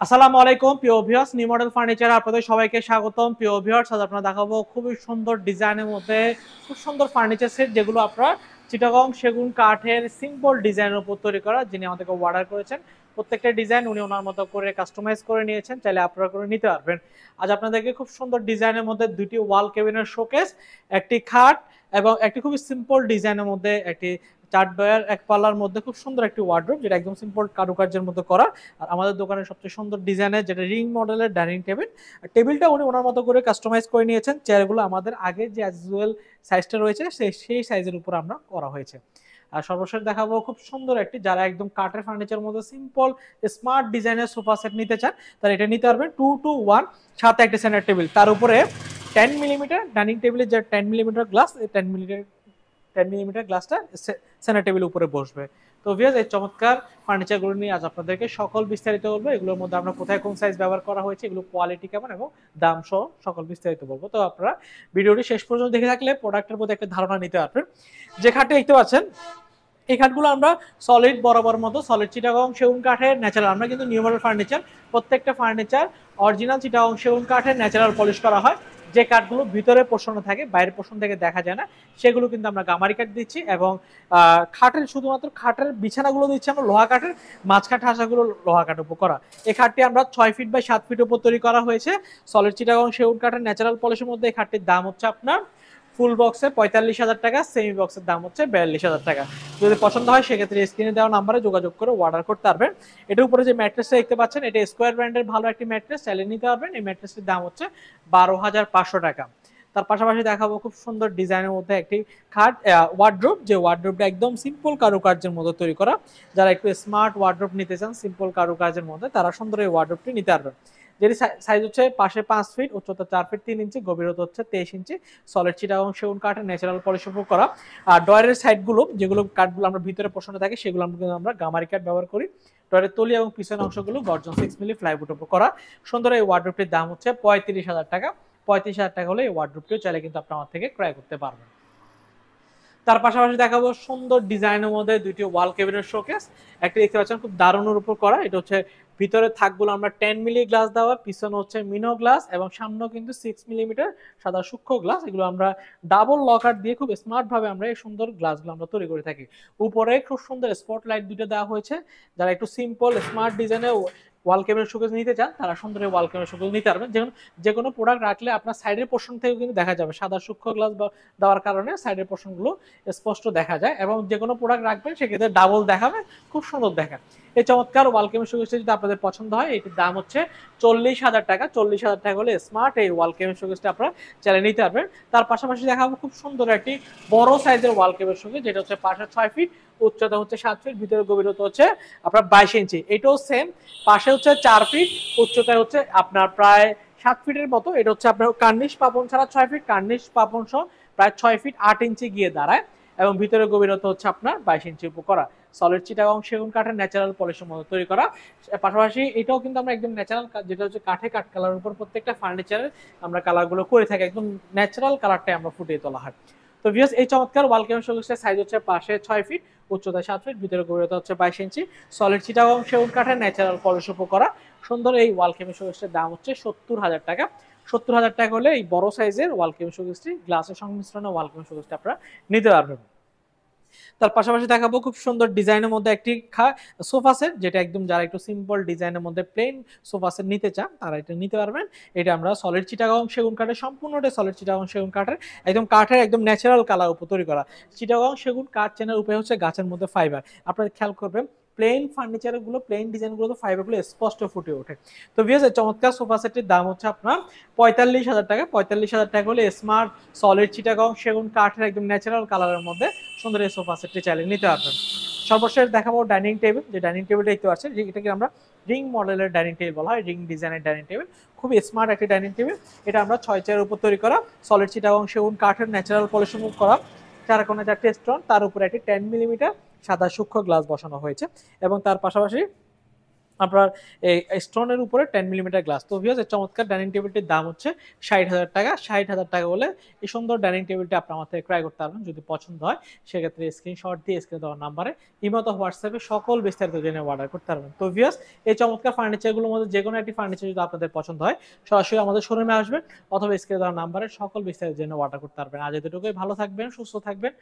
আসসালামু আলাইকুম, প্রিয় ভিউয়ার্স নিউ মডেল ফার্নিচার আপনাদের সবাইকে স্বাগতম। প্রিয় ভিউয়ার্স আজ আপনারা দেখাবো খুবই সুন্দর ডিজাইনের মধ্যে খুব সুন্দর ফার্নিচার সেট যেগুলো আপনারা চিটাগং সেগুন কাঠের সিম্পল ডিজাইনের উপর তৈরি করা, যিনি আমাদেরকে অর্ডার করেছেন। প্রত্যেকটা ডিজাইন উনি ওনার মতো করে কাস্টমাইজ করে নিয়েছেন, চাইলে আপনারা করে নিতে পারবেন। আজ আপনাদেরকে খুব সুন্দর ডিজাইনের মধ্যে দুটি ওয়াল কেবিনের শোকেস একটি খাট এবং একটি খুবই সিম্পল ডিজাইনের মধ্যে একটি চার ডয়ার এক পাল্লার মধ্যে খুব সুন্দর একটি ওয়ার্ড্রোব যেটা একদম সিম্পল কারুকার্যের মধ্যে করা। আর আমাদের দোকানের সবচেয়ে সুন্দর ডিজাইনের যেটা রিং মডেলের ডাইনিং টেবিল টেবিলটা উনি ওনার মতো করে কাস্টমাইজ করে নিয়েছেন। চেয়ারগুলো আমাদের আগে যে অ্যাজুয়াল সাইজটা রয়েছে সেই সেই সাইজের উপর আমরা করা হয়েছে। আর সর্বশেষ দেখাবো খুব সুন্দর একটি, যারা একদম কাঠের ফার্নিচার মধ্যে সিম্পল স্মার্ট ডিজাইনের সোফা সেট নিতে চান, তারা এটা নিতে পারবেন টু টু ওয়ান সাথে একটি সেন্টার টেবিল তার উপরে টেন মিলিমিটার ডাইনিং টেবিলের যে ten millimetre glass ten millimetre ten millimetre গ্লাসটা সেন্টার টেবিল উপরে বসবে। তো ভিয়াজ এই চমৎকার ফার্নিচারগুলো নিয়ে আজ আপনাদেরকে সকল বিস্তারিত বলব। এগুলোর মধ্যে আমরা কোথায় কোন সাইজ ব্যবহার করা হয়েছে এগুলো কোয়ালিটি কেমন এবং দাম সহ সকল বিস্তারিত বলব। তো আপনারা ভিডিওটি শেষ পর্যন্ত দেখে থাকলে প্রোডাক্টের মধ্যে একটা ধারণা নিতে পারবেন। যে খাটে দেখতে পাচ্ছেন, এই খাটগুলো আমরা সলিড বরাবর মতো সলিড চিটাগং সেগুন কাঠের ন্যাচারাল আমরা কিন্তু নিউ মডেল ফার্নিচার প্রত্যেকটা ফার্নিচার অরিজিনাল চিটাগং সেগুন কাঠের ন্যাচারাল পলিশ করা হয়। যে কাঠগুলো ভিতরে পোষণে থাকে, বাইরের পোষণ থেকে দেখা যায় না, সেগুলো কিন্তু আমরা গামারি কাঠ দিচ্ছি এবং খাটের শুধুমাত্র খাটের বিছানাগুলো দিচ্ছি আমরা লোহা কাঠের মাঝখাট হাসাগুলো লোহা কাঠ উপর করা। এই খাটটি আমরা ছয় ফিট বাই সাত ফিট উপর তৈরি করা হয়েছে। সলিড চিটাগং সেউড কাঠের ন্যাচারাল পলিশের মধ্যে এই খাটটির দাম হচ্ছে আপনার ফুল বক্সে পঁয়তাল্লিশ হাজার টাকা সেমি বক্সের দাম হচ্ছে বিয়াল্লিশ হাজার টাকা। যদি পছন্দ হয়, সেক্ষেত্রে স্ক্রিনে দেওয়া নাম্বারে যোগাযোগ করে অর্ডার করতে পারবেন। এটার উপরে যে ম্যাট্রেসটা দেখতে পাচ্ছেন, এটা স্কোয়ার ব্র্যান্ডের ভালো একটি ম্যাট্রেস চাইলে নিতে পারবেন। এই ম্যাট্রেসটির দাম হচ্ছে বারো হাজার পাঁচশো টাকা। তার পাশাপাশি দেখাবো খুব সুন্দর ডিজাইনের মধ্যে একটি খাট ওয়ার্ড্রোপ যে ওয়ার্ড্রোপটা একদম সিম্পল কারুকার্যের মধ্যে তৈরি করা। যারা একটু স্মার্ট ওয়ার্ড্রোপ নিতে চান সিম্পল কারুকার্যের মধ্যে তারা সুন্দর এই ওয়ার্ড্রোপটি নিতে পারবেন। যেটি সাইজ হচ্ছে পাশে পাঁচ ফিট উচ্চতা চার ফিট তিন ইঞ্চি গভীরতা হচ্ছে তেইশ ইঞ্চি সলিড চিটা এবং সেগুন কাঠের ন্যাচারাল পরিষেব করা। আর ডয়ারের সাইডগুলো যেগুলো কাঠগুলো আমরা ভিতরে পোষণে থাকে, সেগুলো আমরা গামারি কাঠ ব্যবহার করি। ডয়ারের তলি এবং পিছনের অংশগুলো গর্জন সিক্স মিলি ফ্লাইউড উপর করা। সুন্দর এই ওয়ার্ড্রোপটির দাম হচ্ছে পঁয়ত্রিশ হাজার টাকা। পঁয়ত্রিশ হাজার টাকা হলে এই ওয়ার্ড্রোপটিও চাইলে কিন্তু আপনি আমার থেকে ক্রয় করতে পারবেন। তার পাশাপাশি দেখাবো সুন্দর ডিজাইনের মধ্যে দুইটি ওয়াল কেবিনের শোকেস একটি দেখতে পাচ্ছেন, খুব দারুণের উপর করা। এটা হচ্ছে ভিতরে থাকগুলো আমরা টেন মিলি গ্লাস দেওয়া, পিছনে হচ্ছে মিনো গ্লাস এবং সামনেও কিন্তু সিক্স মিলিমিটার সাদা সূক্ষ্ম গ্লাস এগুলো আমরা ডাবল লকার দিয়ে খুব স্মার্ট ভাবে আমরা এই সুন্দর গ্লাসগুলো আমরা তৈরি করে থাকি। উপরে খুব সুন্দর স্পট লাইট দুটো দেওয়া হয়েছে। যারা একটু সিম্পল স্মার্ট ডিজাইনে ওয়াল ক্যামেরা শোকেস নিতে চান, তারা সুন্দর ওয়াল ক্যামেরা শোকেস নিতে পারবেন। যেমন যে কোনো প্রোডাক্ট রাখলে আপনার সাইডের পোর্শন থেকে কিন্তু দেখা যাবে। সাদা সূক্ষ্ম গ্লাস দেওয়ার কারণে সাইডের পোর্শনগুলো স্পষ্ট দেখা যায় এবং যে কোনো প্রোডাক্ট রাখবেন, সেক্ষেত্রে ডাবল দেখাবে, খুব সুন্দর দেখা এই চমৎকার ওয়াল শোকেসটা যদি আপনাদের পছন্দ হয়, এটির দাম হচ্ছে চল্লিশ হাজার টাকা। চল্লিশ হাজার টাকা হলে স্মার্ট এই ওয়াল শোকেসটা আপনারা চালিয়ে নিতে পারবেন। তার পাশাপাশি দেখাবো খুব সুন্দর একটি বড় সাইজের ওয়াল ক্যামেরা শোকেস, যেটা হচ্ছে পাশে ছয় ফিট উচ্চতা হচ্ছে সাত ফিট ভিতরে গভীরতা হচ্ছে আপনার বাইশ ইঞ্চি এটাও সেম পাশে হচ্ছে চার ফিট উচ্চতায় হচ্ছে আপনার প্রায় সাত ফিটের মতো। এটা হচ্ছে আপনার কার্নিশ পাপন ছাড়া ছয় ফিট কার্নিশ পাপন সহ প্রায় ছয় ফিট আট ইঞ্চি গিয়ে দাঁড়ায় এবং ভিতরে গভীরতা হচ্ছে আপনার বাইশ ইঞ্চি উপর করা সলিড চিটাগং সেগুন কাঠের ন্যাচারাল পলিশের মতো তৈরি করা। পাশাপাশি এটাও কিন্তু আমরা একদম ন্যাচারাল যেটা হচ্ছে কাঠে কাঠ কালার উপর প্রত্যেকটা ফার্নিচারের আমরা কালারগুলো করে থাকি, একদম ন্যাচারাল কালারটাই আমরা ফুটিয়ে তোলা হয়। তো ভিউস এই চমৎকার ওয়াল শোকেসের সাইজ হচ্ছে পাশে ছয় ফিট উচ্চতা সাত ফিট ভিতরে গভীরতা হচ্ছে বাইশ ইঞ্চি সলিড চিটাগং সেগুন কাঠের ন্যাচারাল পলিশ উপর করা সুন্দর এই ওয়াল শোকেসের দাম হচ্ছে সত্তর হাজার টাকা। সত্তর হাজার টাকা হলে এই বড় সাইজের ওয়াল শোকেসটি গ্লাসের সংমিশ্রণে ওয়াল ক্যামেরা শোকেসটি আপনারা নিতে পারবেন। তার পাশাপাশি দেখাবো খুব সুন্দর ডিজাইনের মধ্যে একটি সোফা সেট, যেটা একদম যারা একটু সিম্পল ডিজাইনের মধ্যে প্লেন সোফা সেট নিতে চান, তারা এটা নিতে পারবেন। এটা আমরা সলিড চিটাগং সেগুন কাঠের, সম্পূর্ণটা সলিড চিটাগং সেগুন কাঠের, একদম কাঠের একদম ন্যাচারাল কালার উপর তৈরি করা। চিটাগং সেগুন কাঠ চেনার উপায় হচ্ছে গাছের মধ্যে ফাইবার আপনারা খেয়াল করবেন প্লেন ফার্নিচারগুলো প্লেন ডিজাইনগুলো তো ফাইবারগুলো স্পষ্ট ফুটে ওঠে। তো ভিএস চমৎকার সোফা সেটের দাম হচ্ছে আপনার পঁয়তাল্লিশ হাজার টাকা। পঁয়তাল্লিশ হাজার টাকা হলে স্মার্ট সলিড চিটাগং, সেগুন, কাঠের একদম ন্যাচারাল কালারের মধ্যে সুন্দর এই সোফা সেটটি চালিয়ে নিতে পারবেন। সর্বশেষ দেখাবো ডাইনিং টেবিল যে ডাইনিং টেবিলটা দেখতে পাচ্ছেন এটাকে আমরা রিং মডেলের ডাইনিং টেবিল বলা হয় রিং ডিজাইনের ডাইনিং টেবিল খুবই স্মার্ট একটি ডাইনিং টেবিল এটা আমরা ছয় চেয়ারের উপর তৈরি করা সলিড চিটাগং, সেগুন, কাঠের ন্যাচারাল পলিশন করা, চার কোণে চারটে স্টোন তার উপরে একটি টেন মিলিমিটার সাদা সূক্ষ্ম গ্লাস বসানো হয়েছে এবং তার পাশাপাশি আপনার এই স্টোনের উপরে টেন মিলিমিটার গ্লাস। তো এই চমৎকার ডাইনিং টেবিলটির দাম হচ্ছে ষাট হাজার টাকা। ষাট হাজার টাকা বলে এই সুন্দর ডাইনিং টেবিলটি আপনার আমার থেকে ক্রয় করতে পারবেন যদি পছন্দ হয়। সেক্ষেত্রে স্ক্রিনশট দিয়ে স্ক্রিনে দেওয়ার নাম্বারে ইমত হোয়াটসঅ্যাপে সকল বিস্তারিত জেনে অর্ডার করতে পারবেন। তো ভিউস এই চমৎকার ফার্নিচারগুলোর মধ্যে যে কোনো একটি ফার্নিচার যদি আপনাদের পছন্দ হয়, সরাসরি আমাদের শোরুমে আসবেন অথবা স্ক্রিনে দেওয়ার নাম্বারে সকল বিস্তারিত জেনে অর্ডার করতে পারবেন। আজ এতটুকুই। ভালো থাকবেন, সুস্থ থাকবেন।